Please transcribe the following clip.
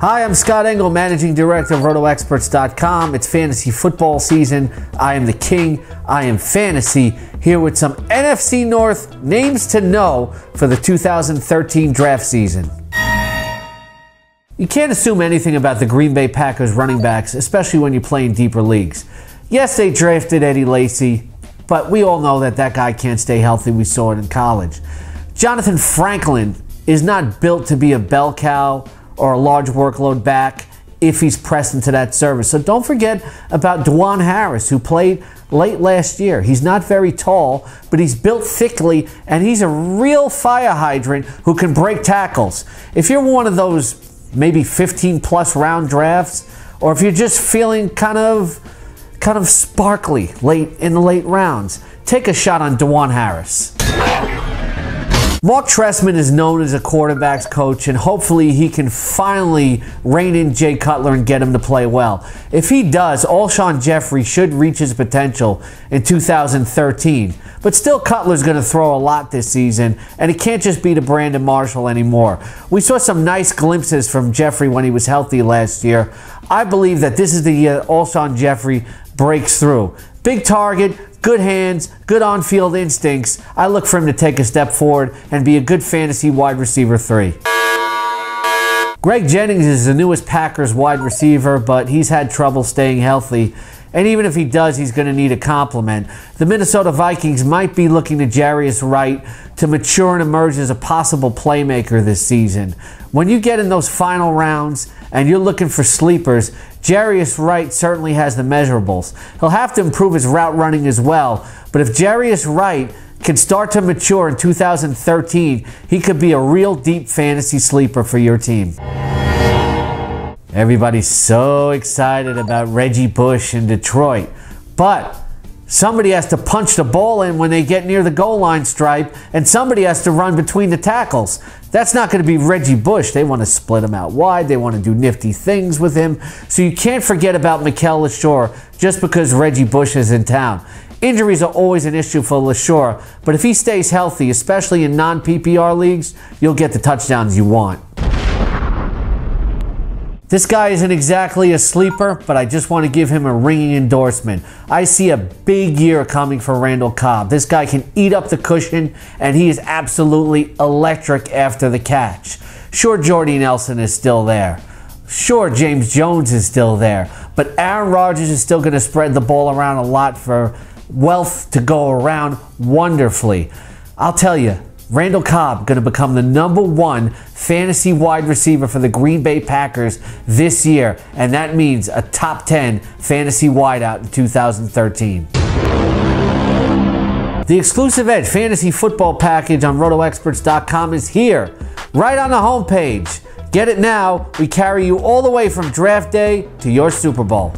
Hi, I'm Scott Engel, Managing Director of RotoExperts.com. It's fantasy football season. I am the king. I am fantasy. Here with some NFC North names to know for the 2013 draft season. You can't assume anything about the Green Bay Packers running backs, especially when you play in deeper leagues. Yes, they drafted Eddie Lacy, but we all know that that guy can't stay healthy. We saw it in college. Jonathan Franklin is not built to be a bell cow or a large workload back if he's pressed into that service. So don't forget about DuJuan Harris, who played late last year. He's not very tall, but he's built thickly, and he's a real fire hydrant who can break tackles. If you're one of those maybe 15 plus round drafts, or if you're just feeling kind of kind of sparkly late in the late rounds, take a shot on DuJuan Harris. Marc Trestman is known as a quarterback's coach, and hopefully he can finally rein in Jay Cutler and get him to play well. If he does, Alshon Jeffery should reach his potential in 2013. But still, Cutler's going to throw a lot this season, and it can't just be to Brandon Marshall anymore. We saw some nice glimpses from Jeffery when he was healthy last year. I believe that this is the year Alshon Jeffery breaks through. Big target, good hands, good on field instincts. I look for him to take a step forward and be a good fantasy wide receiver three. Greg Jennings is the newest Packers wide receiver, but he's had trouble staying healthy. And even if he does, he's going to need a compliment. The Minnesota Vikings might be looking to Jarius Wright to mature and emerge as a possible playmaker this season. When you get in those final rounds and you're looking for sleepers, Jarius Wright certainly has the measurables. He'll have to improve his route running as well, but if Jarius Wright can start to mature in 2013, he could be a real deep fantasy sleeper for your team. Everybody's so excited about Reggie Bush in Detroit, but Somebody has to punch the ball in when they get near the goal line stripe, and somebody has to run between the tackles. That's not going to be Reggie Bush. They want to split him out wide. They want to do nifty things with him. So you can't forget about Mikel Leshoure just because Reggie Bush is in town. Injuries are always an issue for Leshoure, but if he stays healthy, especially in non PPR leagues, you'll get the touchdowns you want. This guy isn't exactly a sleeper, but I just want to give him a ringing endorsement. I see a big year coming for Randall Cobb. This guy can eat up the cushion, and he is absolutely electric after the catch. Sure, Jordy Nelson is still there. Sure, James Jones is still there. But Aaron Rodgers is still going to spread the ball around a lot for wealth to go around wonderfully. I'll tell you, Randall Cobb going to become the number one fantasy wide receiver for the Green Bay Packers this year, and that means a top 10 fantasy wideout in 2013. The exclusive Edge fantasy football package on rotoexperts.com is here, right on the homepage. Get it now. We carry you all the way from draft day to your Super Bowl.